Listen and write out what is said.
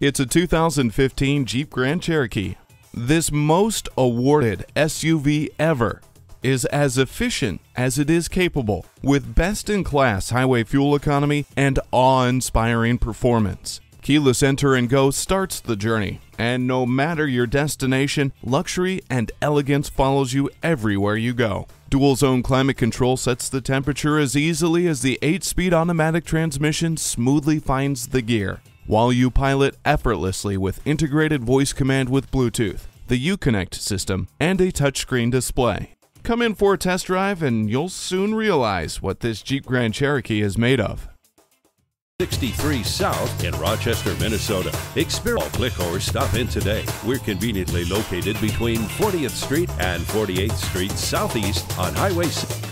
It's a 2015 Jeep Grand Cherokee. This most awarded SUV ever is as efficient as it is capable, with best in class highway fuel economy and awe inspiring performance. Keyless Enter and Go starts the journey, and no matter your destination, luxury and elegance follows you everywhere you go. Dual zone climate control sets the temperature as easily as the 8 speed automatic transmission smoothly finds the gear while you pilot effortlessly with integrated voice command with Bluetooth, the Uconnect system, and a touchscreen display. Come in for a test drive and you'll soon realize what this Jeep Grand Cherokee is made of. 63 South in Rochester, Minnesota. Experience, click or stop in today. We're conveniently located between 40th Street and 48th Street Southeast on Highway 6.